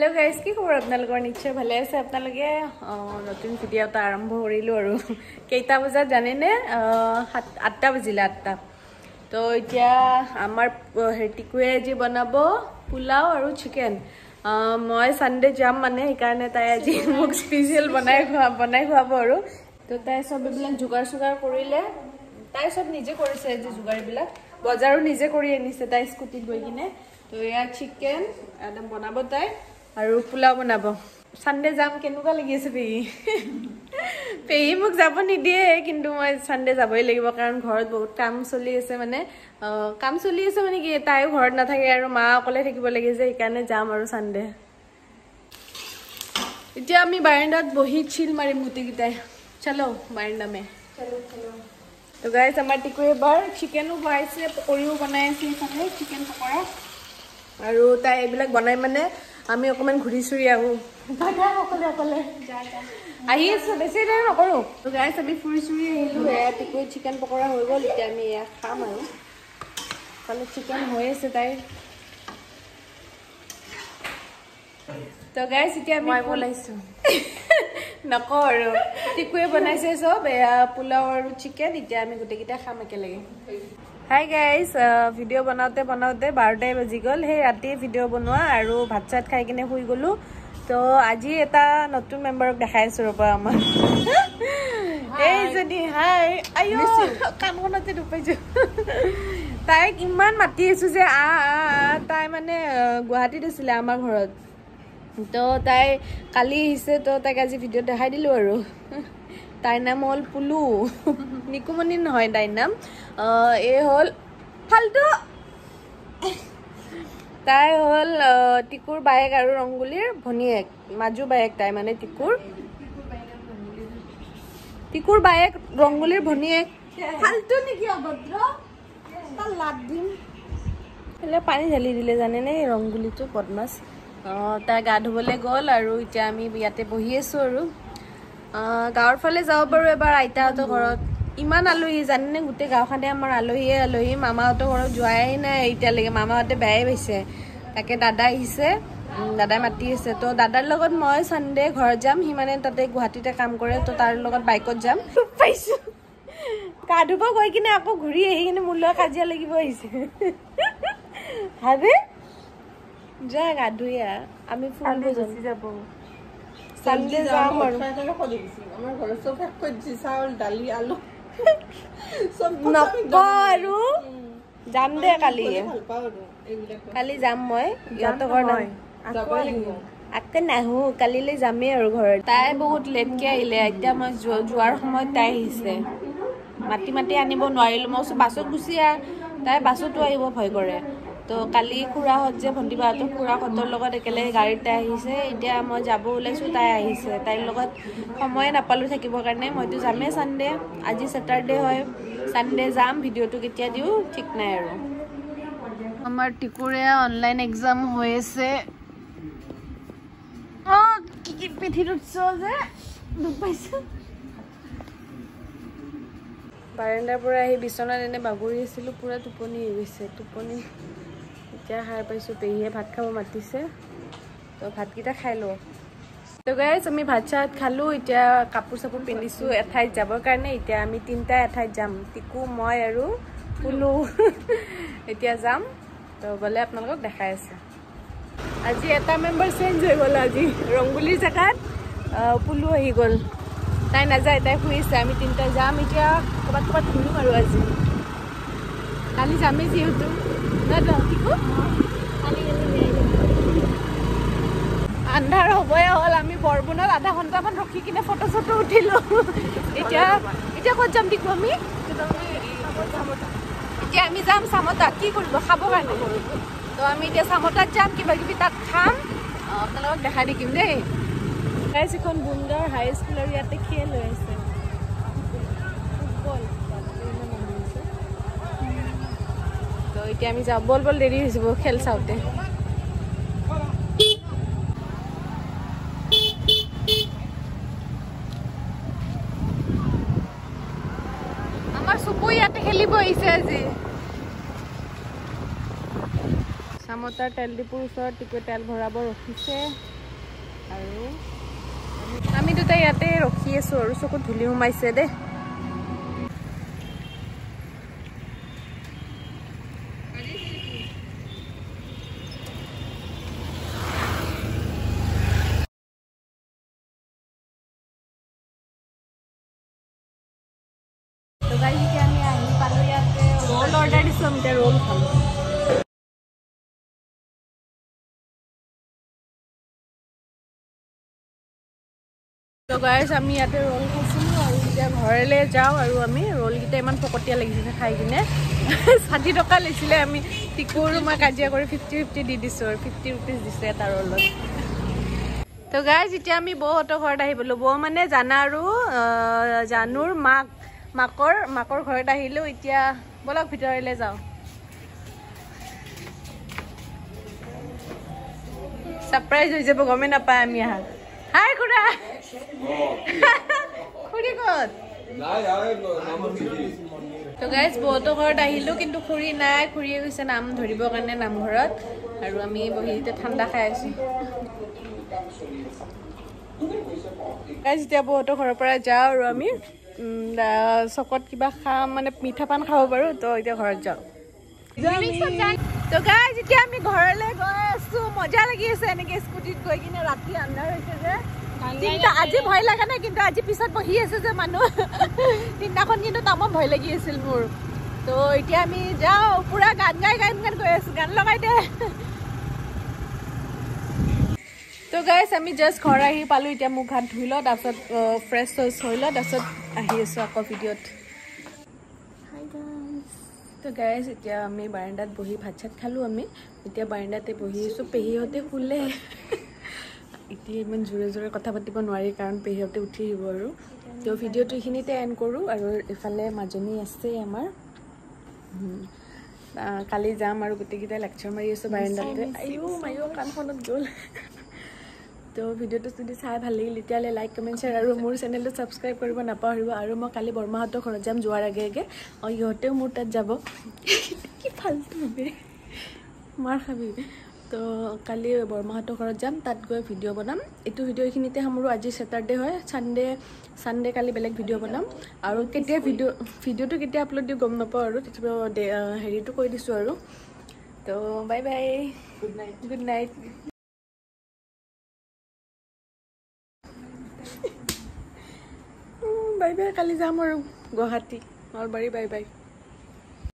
Hello guys কি খবৰ আপোনালোকৰ? নিশ্চয় ভালে আছে। আপোনালোকে অঁ, নতুন ভিডিঅ' এটা আৰম্ভ কৰিলোঁ আৰু। কেইটা বজাত জানেনে? সাত আঠটা বাজিলে আঠটা। তো এতিয়া আমাৰ অঁ, হেৰি টিকুৱে আজি বনাব পোলাও আৰু চিকেন মই ছানডে যাম মানে সেইকাৰণে তাই আজি মোক স্পেচিয়েল বনাই খোৱা বনাই খুৱাব আৰু। তো তাই চব এইবিলাক যোগাৰ চোগাৰ কৰিলে। তাই চব নিজে কৰিছে আজি যোগাৰবিলাক। বজাৰো নিজে কৰি আনিছে তাই স্কুটিত গৈ কিনে। তো এয়া চিকেন একদম বনাব তাই। আৰু পোলাও বনাব। চানডে যাম কেনেকুৱা লাগি আছে পেহী? পেহী মোক যাব নিদিয়ে কিন্তু মই চানডে যাবই লাগিব কাৰণ ঘৰত বহুত কাম চলি আছে মানে। কাম চলি আছে মানে কি তাইও ঘৰত নাথাকে আৰু মা অকলে থাকিব লাগে যে সেইকাৰণে যাম আৰু চানডে এতিয়া আমি বাৰাণ্ডাত বহি চিল মাৰিম গোটেইকেইটাই। চলো বাৰাণ্ডা মে তো গাইজ আমাৰ টিকু এবাৰ চিকেনো বনাইছে পকৰীও বনাই আছে এইফালে চিকেন পকৰা আৰু তাই এইবিলাক বনাই মানে আমি অকণমান ঘূৰি চুৰি আহোঁ। অকলে অকলে আহি আছো বেছি দেৰি নকৰোঁ। তো গাইজ আমি ফুৰি চুৰি আহিলোঁ এয়া টিকুৱে চিকেন পকৰা হৈ গ'ল এতিয়া আমি এয়া খাম আৰু। ফালে চিকেন হৈ আছে তাইৰ। তো গাইজ এতিয়া আমি ওলাইছোঁ নকওঁ আৰু। টিকুৱে বনাইছে চব এয়া পোলাও আৰু চিকেন এতিয়া আমি গোটেইকেইটা খাম একেলগে। হাই গাইজ ভিডিঅ' বনাওঁতে বনাওঁতে বাৰটাই বাজি গ'ল। সেই ৰাতিয়ে ভিডিঅ' বনোৱা আৰু ভাত চাত খাই কিনে শুই গ'লোঁ। তো আজি এটা নতুন মেম্বাৰক দেখাই আছোঁ ৰ'বা আমাৰ। এইজনী হাই আইঅ কাণখনতে পাইছোঁ তাইক ইমান মাতি আছোঁ যে আ তাই মানে গুৱাহাটীত আছিলে আমাৰ ঘৰত। তো তাই কালি আহিছে তো তাইক আজি ভিডিঅ'ত দেখাই দিলোঁ আৰু। তাইৰ নাম হ'ল পুলু নিকুমণি নহয় তাইৰ নাম এই হ'ল ফাল্টু তাই হ'ল টিকুৰ বায়েক আৰু ৰংগুলিৰ ভনীয়েক মাজু বায়েক তাই মানে টিকুৰ টিকুৰ বায়েক ৰংগুলিৰ ভনীয়েক ফাল্টু নেকি অভদ্ৰ লাভ দিম পানী ঢালি দিলে জানেনে এই ৰংগুলিটো বদমাছ অঁ, তাই গা ধুবলৈ গ'ল আৰু এতিয়া আমি ইয়াতে বহি আছোঁ আৰু গাঁৱৰ ফালে যাব পাৰোঁ এবাৰ আইতাহঁতৰ ঘৰত। ইমান আলহী জানেনে? গোটেই গাঁওখনতে আমাৰ আলহীয়ে আলহী মামাহঁতৰ ঘৰত যোৱাই নাই এতিয়ালৈকে। মামাহঁতে বেয়াই পাইছে। তাকে দাদা আহিছে দাদাই মাতি আছে। তো দাদাৰ লগত মই চানডে ঘৰত যাম সি মানে তাতে গুৱাহাটীতে কাম কৰে তো তাৰ লগত বাইকত যাম। পাইছোঁ। গা ধুব গৈ কিনে আকৌ ঘূৰি আহি কিনে মোৰ লগত কাজিয়া লাগিব আহিছে। ভাবে? যা গা ধুই আমি ফুৰিব যাব। চানডে যাম আৰু আমাৰ ঘৰত চব শেষ কৰি দিছে চাউল দালি আলু চব নকওঁ আৰু যাম দে কালি কালি যাম মই ইহঁতৰ ঘৰত যাবই লাগিব আকৌ নাহো কালিলৈ যামেই আৰু ঘৰত তাই বহুত লেটকে আহিলে এতিয়া মই যোৱা- যোৱাৰ সময়ত তাই আহিছে মাতি মাতি আনিব নোৱাৰিলোঁ মই কৈছোঁ বাছত গুচি আহ তাই বাছতো আহিব ভয় কৰে তো কালি খুৰাহঁত যে ভণ্টি বাহঁতৰ খুৰাহঁতৰ লগত একেলগে গাড়ীত তাই আহিছে এতিয়া মই যাব ওলাইছোঁ তাই আহিছে। তাইৰ লগত সময়ে নাপালোঁ থাকিবৰ কাৰণে মইতো যামেই চানডে আজি ছেটাৰডে হয়। চানডে যাম ভিডিঅ'টো কেতিয়া দিওঁ ঠিক নাই আৰু। আমাৰ টিকুৰে অনলাইন এক্সাম হৈ আছে। অঁ কি কি পিঠিত উঠছ যে? দুখ পাইছোঁ। বাৰাণ্ডাৰ পৰা আহি বিচনাত এনে বাগৰি আছিলোঁ পূৰা টোপনি হৈ গৈছে টোপনি এতিয়া সাৰ পাইছোঁ পেহীয়ে ভাত খাব মাতিছে। তো ভাতকেইটা খাই লওঁ। তো গাইজ আমি ভাত চাত খালোঁ এতিয়া কাপোৰ চাপোৰ পিন্ধিছোঁ এঠাইত যাবৰ কাৰণে। এতিয়া আমি তিনিটা এঠাইত যাম টিকু মই আৰু পুলু। এতিয়া যাম। তো গ'লে আপোনালোকক দেখাই আছে। আজি এটা মেম্বাৰ চেঞ্জ হৈ গ'ল আজি ৰংগুলিৰ জেগাত। পুলু আহি গ'ল। তাই নাযায় তাই শুইছে আমি তিনিটা যাম। এতিয়া ক'ৰবাত ক'ৰবাত ঘূৰিম আৰু আজি। কালি যামেই যিহেতু আন্ধাৰ হ'বই হ'ল আমি বৰবুণত আধা ঘণ্টামান ৰখি কিনে ফটো চটো উঠিলোঁ এতিয়া এতিয়া ক'ত যাম টিকু আমি এতিয়া আমি যাম চামতা কি কৰিব খাবৰ কাৰণে তো আমি এতিয়া চামতাত যাম কিবা কিবি তাত খাম আপোনালোকক দেখাই থাকিম দেই এখন বুন্দাৰ হাই স্কুলৰ ইয়াতে খেল হৈ আছে ফুটবল তো এতিয়া আমি যাওঁ বল বল দেৰি হৈ যাব খেল চাওঁতে আমাৰ চুপু ইয়াতে খেলিব আহিছে আজি চামতাৰ তেল ডিপুৰ ওচৰত টিকু তেল ভৰাব ৰখিছে আৰু আমি দুটা ইয়াতে ৰখি আছোঁ আৰু চকুত ধূলি সোমাইছে দেই দিছোঁ আমি ইয়াতে ৰোল খাইছিলোঁ আৰু এতিয়া ঘৰলৈ যাওঁ আৰু আমি ৰোলকেইটা ইমান ফকতীয়া লাগিছে খাই কিনে। ষাঠি টকা লৈছিলে আমি টিকু আৰু মই কাজিয়া কৰি ফিফটি ফিফটি দি দিছোঁ আৰু ফিফটি ৰুপিজ দিছে এটা ৰোলত তো। গাইজ এতিয়া আমি বৌহঁতৰ ঘৰত আহি পালোঁ বৌ মানে জানা আৰু জানুৰ মাক মাকৰ মাকৰ ঘৰত আহিলোঁ এতিয়া ব'লক ভিতৰলৈ যাওঁ। ছাৰপ্ৰাইজ হৈ যাব গমেই নাপায় আমি আহা। হাই খুৰা! খুৰী ক'ত? তো গাইজ বহুতৰ ঘৰত আহিলোঁ কিন্তু খুৰী নাই। খুৰীয়ে গৈছে নাম ধৰিবৰ কাৰণে নামঘৰত আৰু আমি বহি এতিয়া ঠাণ্ডা খাই আছোঁ। গাইজ বহুতৰ ঘৰৰ পৰা যাওঁ আৰু আমি। চকত কিবা খাম মানে মিঠা পান খাব পাৰোঁ তো এতিয়া ঘৰত যাওঁ। তো এতিয়া আমি ঘৰলৈ গৈ আছোঁ। মজা লাগি আছে এনেকে স্কুটিত গৈ কিনে ৰাতি আন্ধাৰ হৈছে যে। কিন্তু আজি ভয় লগা নাই কিন্তু আজি পিছত বহি আছে যে মানুহ। সিদিনাখন কিন্তু তামাম ভয় লাগি আছিল মোৰ। তো এতিয়া আমি যাওঁ পুৰা গান গাই গান গান গৈ আছোঁ। গান লগাই দে। তো গাইছ আমি জাষ্ট ঘৰ আহি পালোঁ। এতিয়া মুখ হাত ধুই লওঁ তাৰপিছত ফ্ৰেছ চেছ হৈ লওঁ তাৰপিছত আহি আছোঁ আকৌ ভিডিঅ'ত। তো গাইজ এতিয়া আমি বাৰাণ্ডাত বহি ভাত চাত খালোঁ আমি। এতিয়া বাৰাণ্ডাতে বহি আছোঁ। পেহীহঁতে শুলে। এতিয়া ইমান জোৰে জোৰে কথা পাতিব নোৱাৰি কাৰণ পেহীহঁতে উঠি আহিব আৰু। তো ভিডিঅ'টো এইখিনিতে এণ্ড কৰোঁ আৰু ইফালে মাজনী আছেই আমাৰ। কালি যাম আৰু গোটেইকেইটাই লেকচাৰ মাৰি আছোঁ বাৰাণ্ডাতে। আয়ো মায়ো কাণখনত গ'ল। তো ভিডিঅ'টো যদি চাই ভাল লাগিল তেতিয়াহ'লে লাইক কমেণ্ট শ্বেয়াৰ আৰু মোৰ চেনেলটো ছাবস্ক্ৰাইব কৰিব নাপাহৰিব। আৰু মই কালি বৰমাহঁতৰ ঘৰত যাম যোৱাৰ আগে আগে। অঁ ইহঁতেও মোৰ তাত যাব। কি ফাল্টু বে। মাৰ খাবি। তো কালি বৰমাহঁতৰ ঘৰত যাম তাত গৈ ভিডিঅ' বনাম। এইটো ভিডিঅ' এইখিনিতে সামৰোঁ। আজি ছেটাৰডে হয়। ছানডে ছানডে কালি বেলেগ ভিডিঅ' বনাম। আৰু কেতিয়া ভিডিঅ' ভিডিঅ'টো কেতিয়া আপলোড দিওঁ গম নাপাওঁ আৰু। তথাপিও আহ, হেৰিটো কৈ দিছোঁ আৰু। তো bye bye good night good night bye bye কালি যাম আৰু গুৱাহাটী নলবাৰী বাই বাই।